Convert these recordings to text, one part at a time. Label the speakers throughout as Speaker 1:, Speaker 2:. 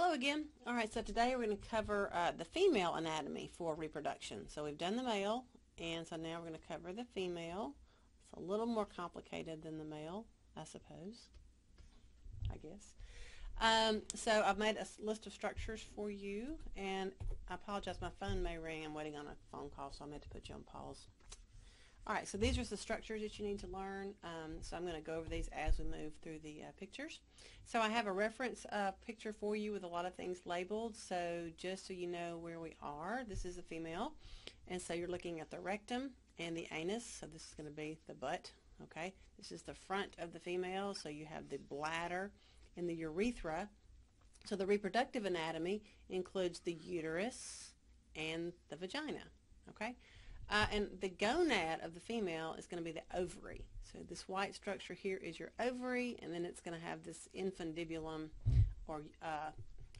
Speaker 1: Hello again. All right, so today we're going to cover uh, the female anatomy for reproduction. So we've done the male, and so now we're going to cover the female. It's a little more complicated than the male, I suppose, I guess. Um, so I've made a list of structures for you, and I apologize, my phone may ring. I'm waiting on a phone call, so I meant to put you on pause. All right, so these are the structures that you need to learn. Um, so I'm going to go over these as we move through the uh, pictures. So I have a reference uh, picture for you with a lot of things labeled. So just so you know where we are, this is a female. And so you're looking at the rectum and the anus. So this is going to be the butt. Okay, this is the front of the female. So you have the bladder and the urethra. So the reproductive anatomy includes the uterus and the vagina. Okay. Uh, and the gonad of the female is going to be the ovary. So this white structure here is your ovary, and then it's going to have this infundibulum, or, uh,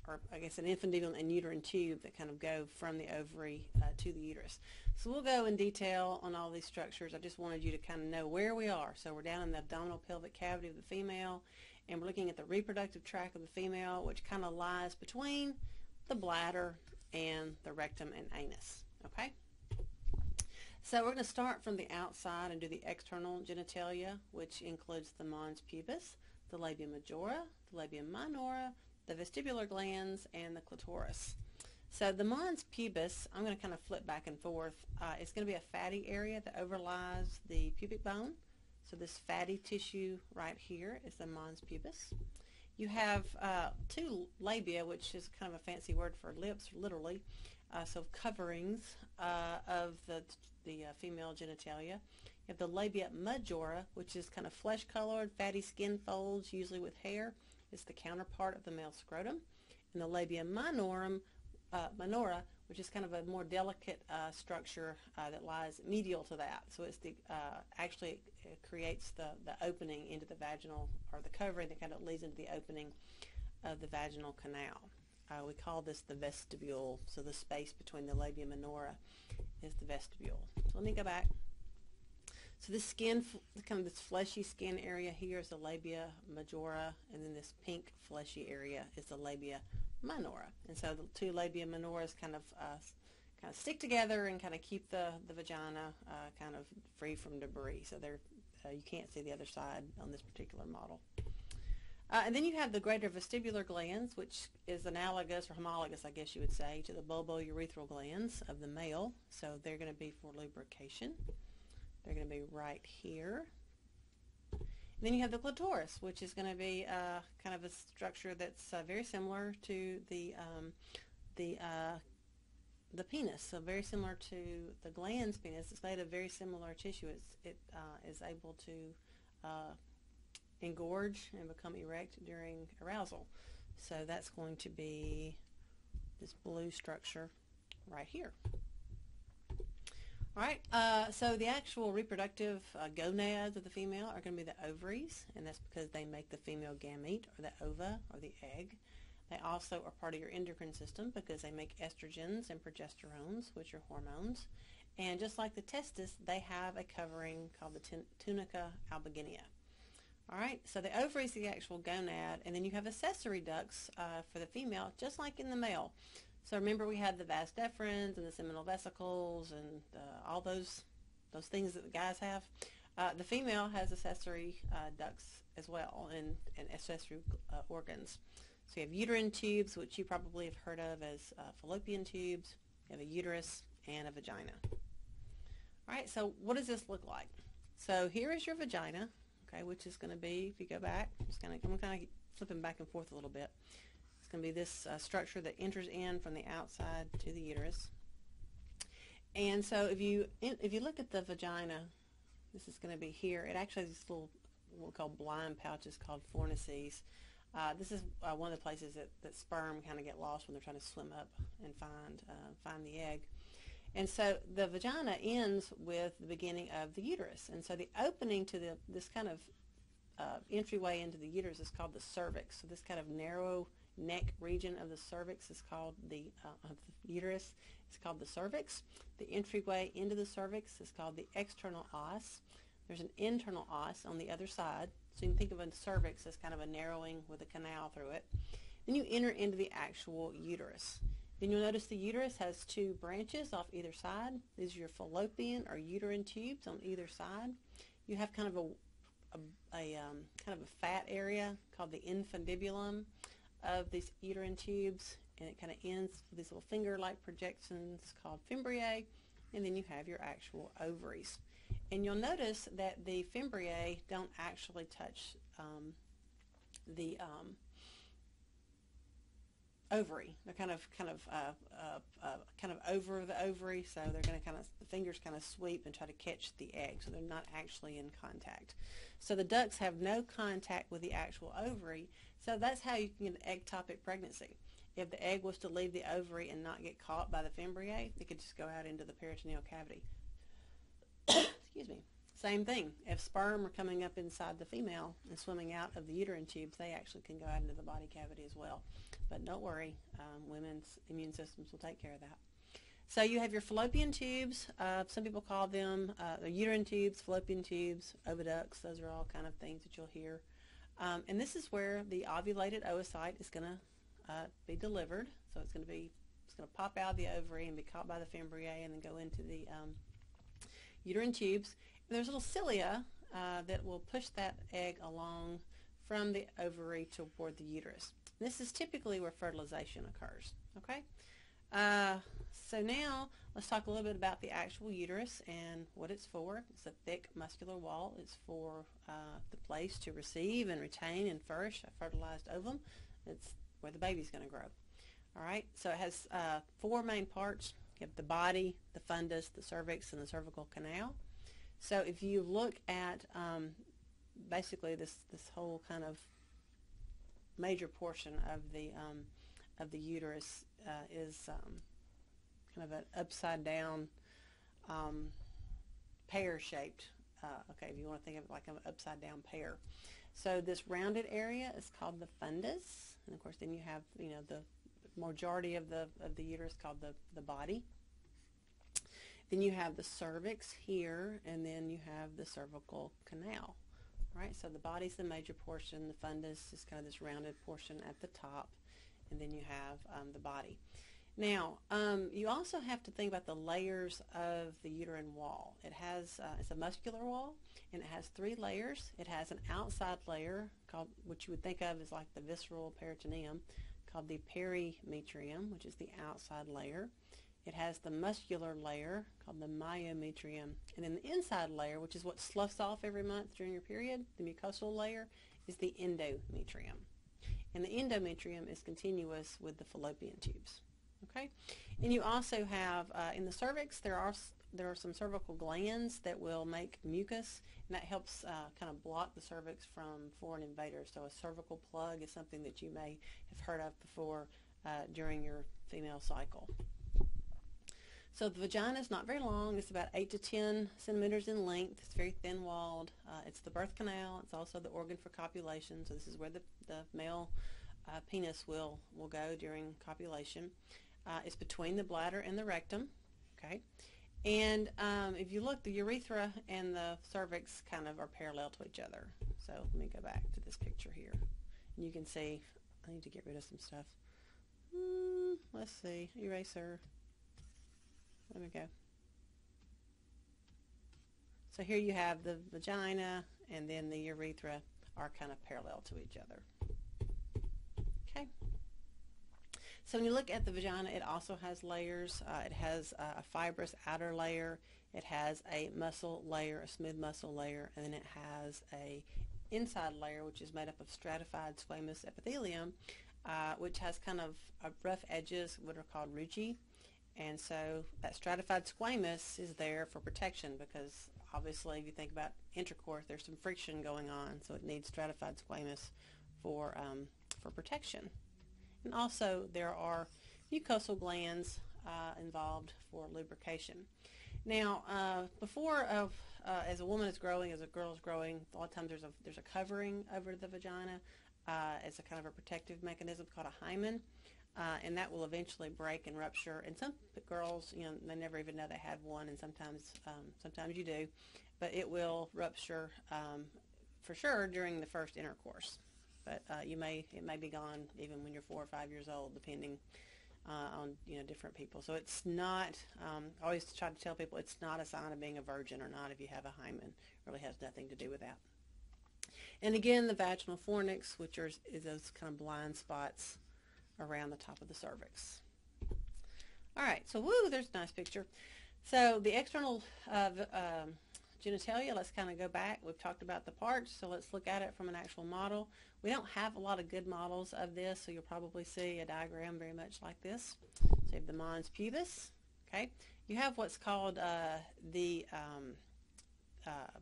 Speaker 1: or I guess an infundibulum and uterine tube that kind of go from the ovary uh, to the uterus. So we'll go in detail on all these structures. I just wanted you to kind of know where we are. So we're down in the abdominal pelvic cavity of the female, and we're looking at the reproductive tract of the female, which kind of lies between the bladder and the rectum and anus. Okay? So we're going to start from the outside and do the external genitalia, which includes the mons pubis, the labia majora, the labia minora, the vestibular glands, and the clitoris. So the mons pubis, I'm going to kind of flip back and forth. Uh, it's going to be a fatty area that overlies the pubic bone. So this fatty tissue right here is the mons pubis. You have uh, two labia, which is kind of a fancy word for lips, literally. Uh, so coverings uh, of the the uh, female genitalia. You have the labia majora, which is kind of flesh-colored, fatty skin folds, usually with hair. It's the counterpart of the male scrotum. And the labia minorum, uh, minora, which is kind of a more delicate uh, structure uh, that lies medial to that. So it's the actually it creates the, the opening into the vaginal, or the covering that kind of leads into the opening of the vaginal canal. Uh, we call this the vestibule, so the space between the labia minora is the vestibule. So let me go back. So this skin, kind of this fleshy skin area here is the labia majora, and then this pink fleshy area is the labia minora. And so the two labia minoras kind of uh, kind of stick together and kind of keep the, the vagina uh, kind of free from debris. So they're, uh, you can't see the other side on this particular model. Uh, and then you have the greater vestibular glands, which is analogous or homologous, I guess you would say, to the bulbourethral glands of the male. So they're going to be for lubrication. They're going to be right here. And then you have the clitoris, which is going to be uh, kind of a structure that's uh, very similar to the um, the uh, the penis. So very similar to the glans penis. It's made of very similar tissue. It's, it uh, is able to uh, engorge and become erect during arousal. So that's going to be this blue structure right here. All right, uh, so the actual reproductive uh, gonads of the female are going to be the ovaries, and that's because they make the female gamete, or the ova, or the egg. They also are part of your endocrine system because they make estrogens and progesterones, which are hormones. And just like the testis, they have a covering called the tunica albuginea. All right, so the ovary is the actual gonad, and then you have accessory ducts uh, for the female, just like in the male. So remember we had the vas deferens and the seminal vesicles and uh, all those those things that the guys have. Uh, the female has accessory uh, ducts as well and, and accessory uh, organs. So you have uterine tubes, which you probably have heard of as uh, fallopian tubes. You have a uterus and a vagina. All right, so what does this look like? So here is your vagina okay, which is going to be, if you go back, just kind of, I'm kind of flipping back and forth a little bit. It's going to be this uh, structure that enters in from the outside to the uterus. And so if you if you look at the vagina, this is going to be here. It actually has this little what we call blind pouches called fornices. Uh, this is uh, one of the places that, that sperm kind of get lost when they're trying to swim up and find uh, find the egg. And so the vagina ends with the beginning of the uterus. And so the opening to the this kind of uh, entryway into the uterus is called the cervix. So this kind of narrow neck region of the cervix is called the, uh, of the uterus. It's called the cervix. The entryway into the cervix is called the external os. There's an internal os on the other side. So you can think of a cervix as kind of a narrowing with a canal through it. Then you enter into the actual uterus. Then you'll notice the uterus has two branches off either side. These are your fallopian or uterine tubes on either side. You have kind of a, a, a um, kind of a fat area called the infundibulum of these uterine tubes, and it kind of ends with these little finger-like projections called fimbriae, and then you have your actual ovaries. And you'll notice that the fimbriae don't actually touch um, the um, ovary. They're kind of kind of uh, uh, uh, kind of over the ovary, so they're going to kind of the fingers kind of sweep and try to catch the egg, so they're not actually in contact. So the ducts have no contact with the actual ovary, so that's how you can get an ectopic pregnancy. If the egg was to leave the ovary and not get caught by the fimbriae, it could just go out into the peritoneal cavity. Excuse me. Same thing. If sperm are coming up inside the female and swimming out of the uterine tubes, they actually can go out into the body cavity as well. But don't worry, um, women's immune systems will take care of that. So you have your fallopian tubes. Uh, some people call them uh, uterine tubes, fallopian tubes, oviducts. Those are all kind of things that you'll hear. Um, and this is where the ovulated oocyte is going to uh, be delivered. So it's going to be it's going to pop out of the ovary and be caught by the fimbriae and then go into the um, uterine tubes there's little cilia uh, that will push that egg along from the ovary toward the uterus. This is typically where fertilization occurs. Okay, uh, so now let's talk a little bit about the actual uterus and what it's for. It's a thick muscular wall. It's for uh, the place to receive and retain and flourish a fertilized ovum. It's where the baby's going to grow. All right, so it has uh, four main parts. You have the body, the fundus, the cervix, and the cervical canal. So if you look at um, basically this this whole kind of major portion of the um, of the uterus uh, is um, kind of an upside down um, pear shaped. Uh, okay, if you want to think of it like an upside down pear. So this rounded area is called the fundus, and of course then you have you know the majority of the of the uterus called the the body. Then you have the cervix here, and then you have the cervical canal. Right, so the body's the major portion, the fundus is kind of this rounded portion at the top, and then you have um, the body. Now, um, you also have to think about the layers of the uterine wall. It has, uh, it's a muscular wall, and it has three layers. It has an outside layer, called, which you would think of as like the visceral peritoneum, called the perimetrium, which is the outside layer. It has the muscular layer called the myometrium. And then the inside layer, which is what sloughs off every month during your period, the mucosal layer, is the endometrium. And the endometrium is continuous with the fallopian tubes. Okay, and you also have uh, in the cervix there are there are some cervical glands that will make mucus, and that helps uh, kind of block the cervix from foreign invaders. So a cervical plug is something that you may have heard of before uh, during your female cycle. So the vagina is not very long. It's about 8 to 10 centimeters in length. It's very thin-walled. Uh, it's the birth canal. It's also the organ for copulation. So this is where the, the male uh, penis will, will go during copulation. Uh, it's between the bladder and the rectum. Okay. And um, if you look, the urethra and the cervix kind of are parallel to each other. So let me go back to this picture here. And you can see, I need to get rid of some stuff. Mm, let's see, eraser. We go. So here you have the vagina and then the urethra are kind of parallel to each other. Okay. So when you look at the vagina, it also has layers. Uh, it has uh, a fibrous outer layer. It has a muscle layer, a smooth muscle layer, and then it has a inside layer, which is made up of stratified squamous epithelium, uh, which has kind of rough edges, what are called rugae. And so that stratified squamous is there for protection because obviously if you think about intercourse, there's some friction going on, so it needs stratified squamous for, um, for protection. And also there are mucosal glands uh, involved for lubrication. Now, uh, before of, uh, as a woman is growing, as a girl is growing, a lot of times there's a, there's a covering over the vagina uh, as a kind of a protective mechanism called a hymen uh, and that will eventually break and rupture. And some girls, you know, they never even know they have one, and sometimes, um, sometimes you do, but it will rupture um, for sure during the first intercourse. but uh, you may it may be gone even when you're four or five years old, depending uh, on you know different people. So it's not. Um, I always try to tell people it's not a sign of being a virgin or not if you have a hymen. It really has nothing to do with that. And again, the vaginal fornix, which are is those kind of blind spots around the top of the cervix. All right, so woo, there's a nice picture. So the external uh, um, genitalia, let's kind of go back. We've talked about the parts, so let's look at it from an actual model. We don't have a lot of good models of this, so you'll probably see a diagram very much like this. So you have the mons pubis, okay? You have what's called uh, the um, uh,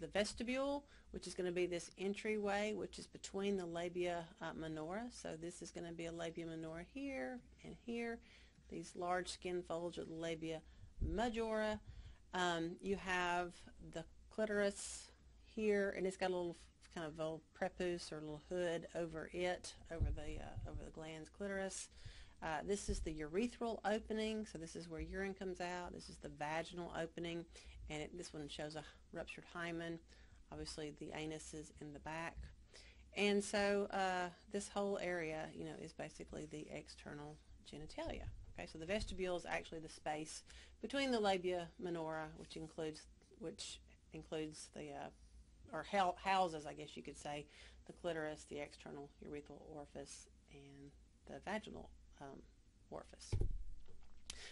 Speaker 1: the vestibule, which is going to be this entryway, which is between the labia uh, minora. So this is going to be a labia minora here and here. These large skin folds are the labia majora. Um, you have the clitoris here, and it's got a little kind of a prepuce or a little hood over it, over the uh, over the glans clitoris. Uh, this is the urethral opening, so this is where urine comes out. This is the vaginal opening, and it, this one shows a ruptured hymen. Obviously, the anus is in the back. And so uh, this whole area, you know, is basically the external genitalia. Okay, so the vestibule is actually the space between the labia minora, which includes which includes the uh, or houses, I guess you could say, the clitoris, the external urethral orifice, and the vaginal um, orifice.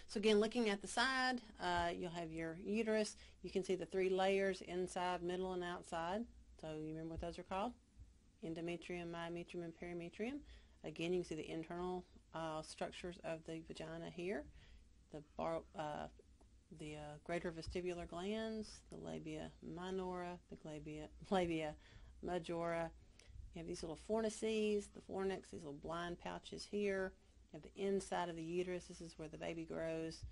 Speaker 1: So again, looking at the side, uh, you'll have your uterus. You can see the three layers, inside, middle, and outside. So you remember what those are called? Endometrium, myometrium, and perimetrium. Again, you can see the internal uh, structures of the vagina here. The, bar, uh, the uh, greater vestibular glands, the labia minora, the labia, labia majora. You have these little fornices, the fornix, these little blind pouches here. You have the inside of the uterus. This is where the baby grows.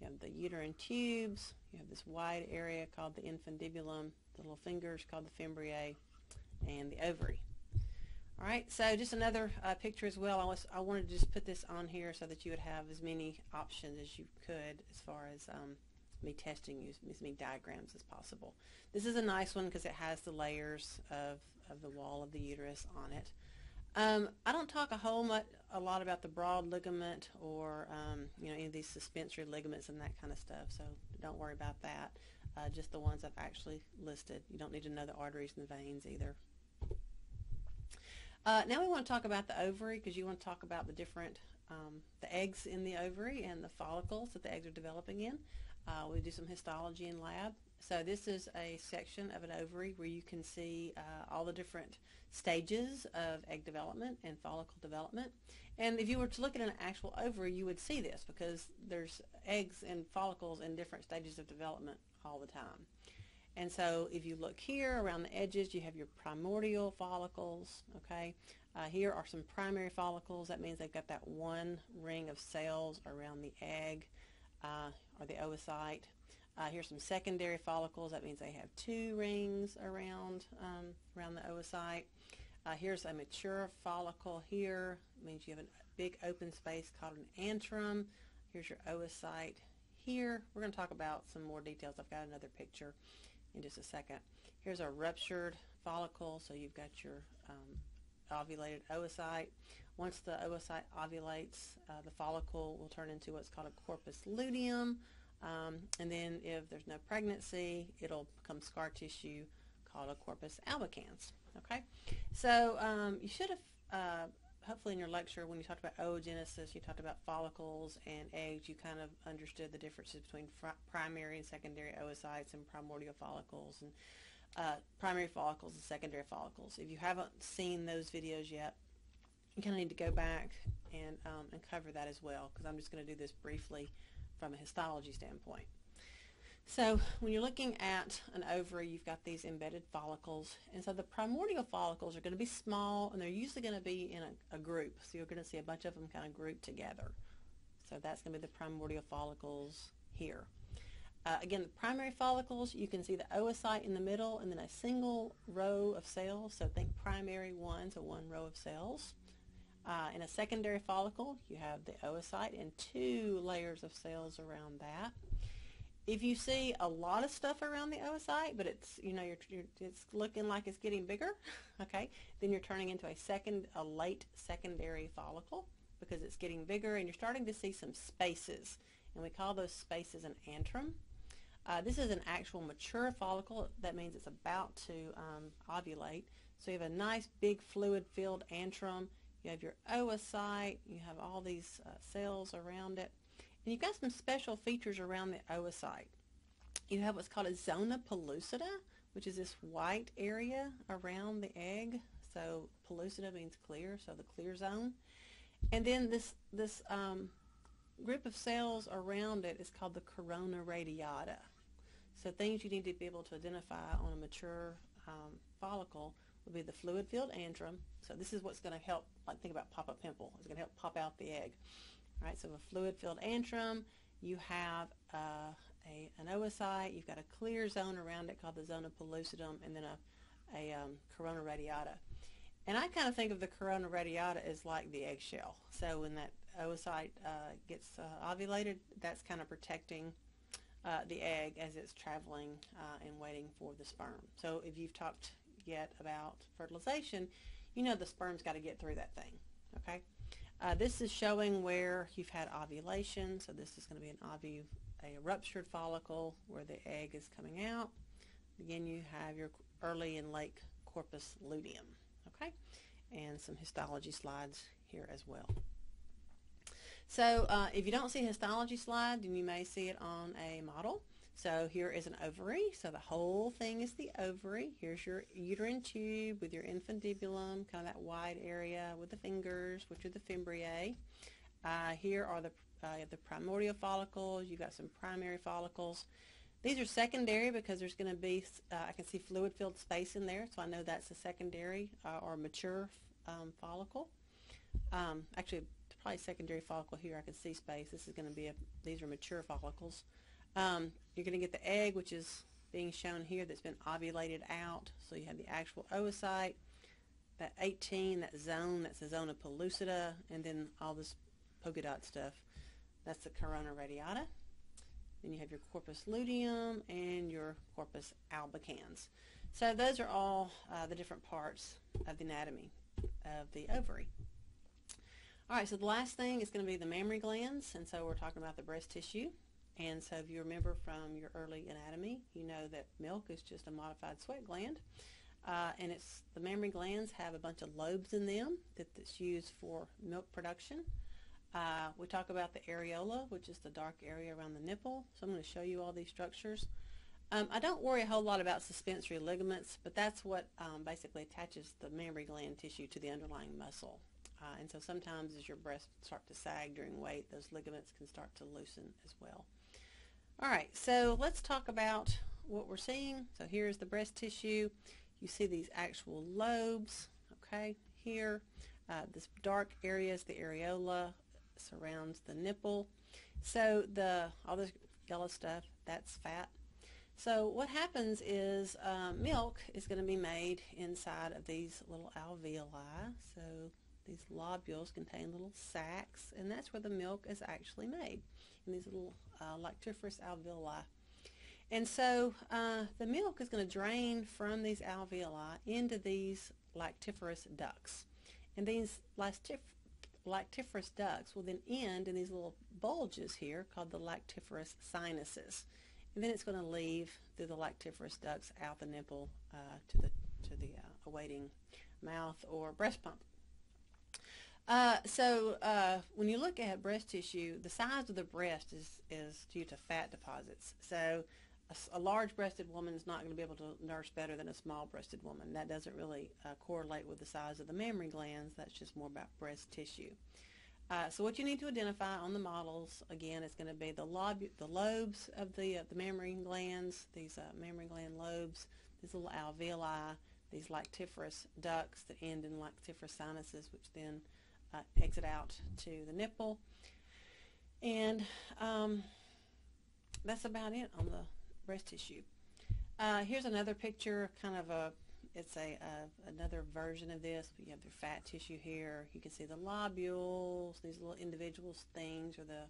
Speaker 1: You have the uterine tubes. You have this wide area called the infundibulum, the little fingers called the fimbriae, and the ovary. All right, so just another uh, picture as well. I, was, I wanted to just put this on here so that you would have as many options as you could as far as um, me testing you as many diagrams as possible. This is a nice one because it has the layers of, of the wall of the uterus on it. Um, I don't talk a whole much, a lot about the broad ligament or um, you know any of these suspensory ligaments and that kind of stuff. So don't worry about that. Uh, just the ones I've actually listed. You don't need to know the arteries and the veins either. Uh, now we want to talk about the ovary because you want to talk about the different um, the eggs in the ovary and the follicles that the eggs are developing in. Uh, we do some histology in lab. So this is a section of an ovary where you can see uh, all the different stages of egg development and follicle development. And if you were to look at an actual ovary, you would see this because there's eggs and follicles in different stages of development all the time. And so if you look here around the edges, you have your primordial follicles, okay? Uh, here are some primary follicles. That means they've got that one ring of cells around the egg uh, or the oocyte. Uh, here's some secondary follicles. That means they have two rings around um, around the oocyte. Uh, here's a mature follicle here. It means you have a big open space called an antrum. Here's your oocyte here. We're going to talk about some more details. I've got another picture in just a second. Here's a ruptured follicle. So you've got your um, ovulated oocyte. Once the oocyte ovulates, uh, the follicle will turn into what's called a corpus luteum. Um, and then if there's no pregnancy, it'll become scar tissue called a corpus albicans. Okay, so um, you should have, uh, hopefully in your lecture when you talked about oogenesis, you talked about follicles and eggs, you kind of understood the differences between primary and secondary oocytes and primordial follicles and uh, primary follicles and secondary follicles. If you haven't seen those videos yet, you kind of need to go back and, um, and cover that as well because I'm just going to do this briefly from a histology standpoint. So when you're looking at an ovary, you've got these embedded follicles. And so the primordial follicles are going to be small, and they're usually going to be in a, a group. So you're going to see a bunch of them kind of grouped together. So that's going to be the primordial follicles here. Uh, again, the primary follicles, you can see the oocyte in the middle and then a single row of cells. So think primary one, so one row of cells. Uh, in a secondary follicle, you have the oocyte and two layers of cells around that. if you see a lot of stuff around the oocyte, but it's you know you're, you're, it's looking like it's getting bigger, okay, then you're turning into a second a late secondary follicle because it's getting bigger and you're starting to see some spaces, and we call those spaces an antrum. Uh, this is an actual mature follicle. That means it's about to um, ovulate. So you have a nice big fluid-filled antrum. You have your oocyte. You have all these uh, cells around it. And you've got some special features around the oocyte. You have what's called a zona pellucida, which is this white area around the egg. So pellucida means clear, so the clear zone. And then this, this um, group of cells around it is called the corona radiata. So things you need to be able to identify on a mature um, follicle would be the fluid-filled antrum. So this is what's going to help, like think about pop-up pimple. It's going to help pop out the egg. All right, so a fluid-filled antrum, you have uh, a, an oocyte, you've got a clear zone around it called the zona pellucidum, and then a, a um, corona radiata. And I kind of think of the corona radiata as like the eggshell. So when that oocyte uh, gets uh, ovulated, that's kind of protecting uh, the egg as it's traveling uh, and waiting for the sperm. So if you've talked yet about fertilization, you know the sperm's got to get through that thing. Okay. Uh, this is showing where you've had ovulation. So this is going to be an ovu a ruptured follicle where the egg is coming out. Again, you have your early and late corpus luteum. Okay, and some histology slides here as well. So uh, if you don't see histology slide, then you may see it on a model. So here is an ovary. So the whole thing is the ovary. Here's your uterine tube with your infundibulum, kind of that wide area with the fingers, which are the fimbriae. Uh, here are the, uh, the primordial follicles. You've got some primary follicles. These are secondary because there's going to be, uh, I can see fluid-filled space in there, so I know that's a secondary uh, or mature um, follicle. Um, actually, probably secondary follicle here. I can see space. This is going to be a, these are mature follicles. Um, you're going to get the egg, which is being shown here that's been ovulated out. So you have the actual oocyte, that 18, that zone, that's the zona pellucida, and then all this polka dot stuff. That's the corona radiata. Then you have your corpus luteum and your corpus albicans. So those are all uh, the different parts of the anatomy of the ovary. All right, so the last thing is going to be the mammary glands, and so we're talking about the breast tissue. And so if you remember from your early anatomy, you know that milk is just a modified sweat gland. Uh, and it's the mammary glands have a bunch of lobes in them that, that's used for milk production. Uh, we talk about the areola, which is the dark area around the nipple. So I'm going to show you all these structures. Um, I don't worry a whole lot about suspensory ligaments, but that's what um, basically attaches the mammary gland tissue to the underlying muscle. Uh, and so sometimes as your breasts start to sag during weight, those ligaments can start to loosen as well. All right, so let's talk about what we're seeing. So here's the breast tissue. You see these actual lobes, okay, here. Uh, this dark area is the areola, surrounds the nipple. So the all this yellow stuff, that's fat. So what happens is um, milk is going to be made inside of these little alveoli. So these lobules contain little sacs, and that's where the milk is actually made in these little uh, lactiferous alveoli. And so uh, the milk is going to drain from these alveoli into these lactiferous ducts. And these lactif lactiferous ducts will then end in these little bulges here called the lactiferous sinuses. And then it's going to leave through the lactiferous ducts out the nipple uh, to the, to the uh, awaiting mouth or breast pump. Uh, so uh, when you look at breast tissue, the size of the breast is, is due to fat deposits. So a, a large-breasted woman is not going to be able to nurse better than a small-breasted woman. That doesn't really uh, correlate with the size of the mammary glands. That's just more about breast tissue. Uh, so what you need to identify on the models, again, is going to be the, lob the lobes of the, the mammary glands, these uh, mammary gland lobes, these little alveoli, these lactiferous ducts that end in lactiferous sinuses, which then uh, exit out to the nipple. And um, that's about it on the breast tissue. Uh, here's another picture, kind of a, it's a, another version of this. You have the fat tissue here. You can see the lobules, these little individual things, or the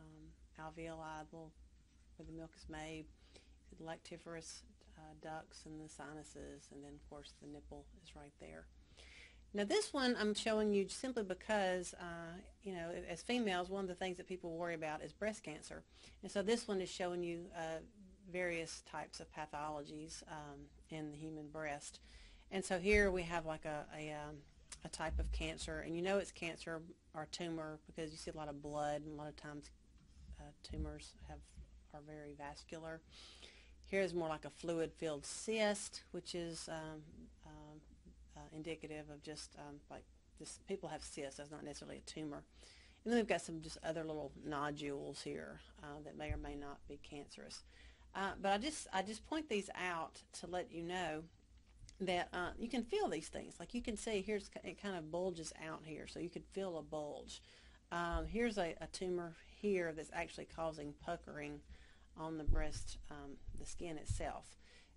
Speaker 1: um, alveoli, where the milk is made, the lactiferous uh, ducts and the sinuses, and then of course the nipple is right there. Now this one I'm showing you simply because, uh, you know, as females, one of the things that people worry about is breast cancer. And so this one is showing you uh, various types of pathologies um, in the human breast. And so here we have like a, a, um, a type of cancer, and you know it's cancer or tumor because you see a lot of blood, and a lot of times uh, tumors have are very vascular. Here is more like a fluid-filled cyst, which is um, indicative of just um, like this. People have cysts. That's not necessarily a tumor. And then we've got some just other little nodules here uh, that may or may not be cancerous. Uh, but I just I just point these out to let you know that uh, you can feel these things. Like you can see here's it kind of bulges out here, so you could feel a bulge. Um, here's a, a, tumor here that's actually causing puckering on the breast, um, the skin itself.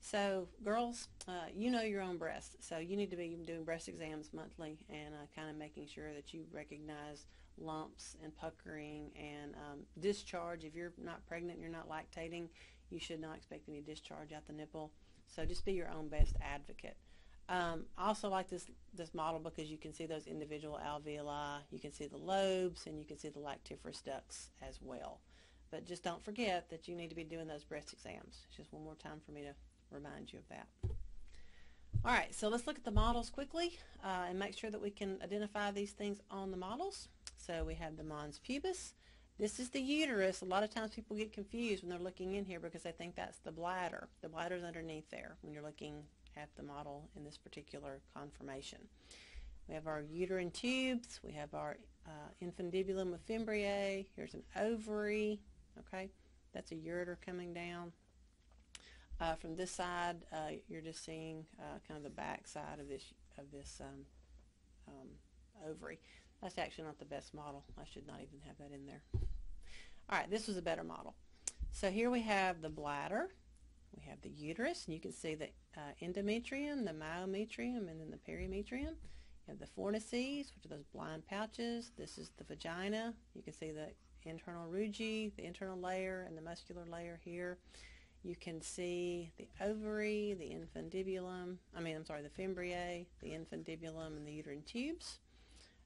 Speaker 1: So girls, uh, you know your own breast, so you need to be doing breast exams monthly and uh, kind of making sure that you recognize lumps and puckering and um, discharge. If you're not pregnant, and you're not lactating, you should not expect any discharge out the nipple. So just be your own best advocate. Um, I also like this, this model because you can see those individual alveoli, you can see the lobes, and you can see the lactiferous ducts as well. But just don't forget that you need to be doing those breast exams. It's just one more time for me to remind you of that. All right, so let's look at the models quickly uh, and make sure that we can identify these things on the models. So we have the mons pubis. This is the uterus. A lot of times people get confused when they're looking in here because they think that's the bladder. The bladder is underneath there when you're looking at the model in this particular conformation. We have our uterine tubes. We have our uh, infundibulum of Fimbriae. Here's an ovary. Okay, that's a ureter coming down. Uh, from this side, uh, you're just seeing uh, kind of the back side of this of this um, um, ovary. That's actually not the best model. I should not even have that in there. All right, this was a better model. So here we have the bladder. We have the uterus, and you can see the uh, endometrium, the myometrium, and then the perimetrium. You have the fornices, which are those blind pouches. This is the vagina. You can see the internal rugae, the internal layer, and the muscular layer here. You can see the ovary, the infundibulum, I mean, I'm sorry, the fimbriae, the infundibulum, and the uterine tubes.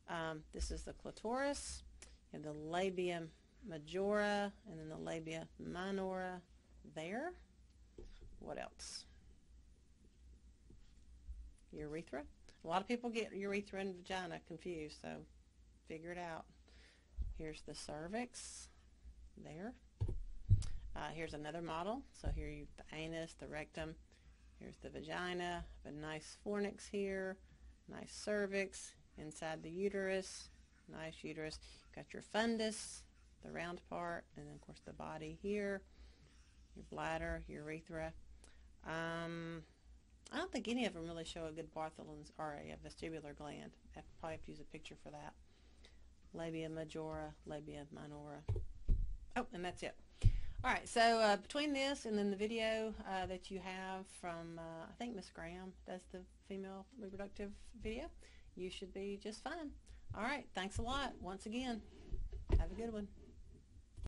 Speaker 1: Um, this is the clitoris, and the labia majora, and then the labia minora there. What else? Urethra. A lot of people get urethra and vagina confused, so figure it out. Here's the cervix there. Uh, here's another model. So here you have the anus, the rectum. Here's the vagina. A nice fornix here. Nice cervix inside the uterus. Nice uterus. Got your fundus, the round part, and then of course the body here. Your bladder, urethra. Um, I don't think any of them really show a good Bartholin's or a vestibular gland. I probably have to use a picture for that. Labia majora, labia minora. Oh, and that's it. All right, so uh, between this and then the video uh, that you have from, uh, I think Miss Graham does the female reproductive video, you should be just fine. All right, thanks a lot once again. Have a good one.